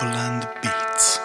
Copland Beats.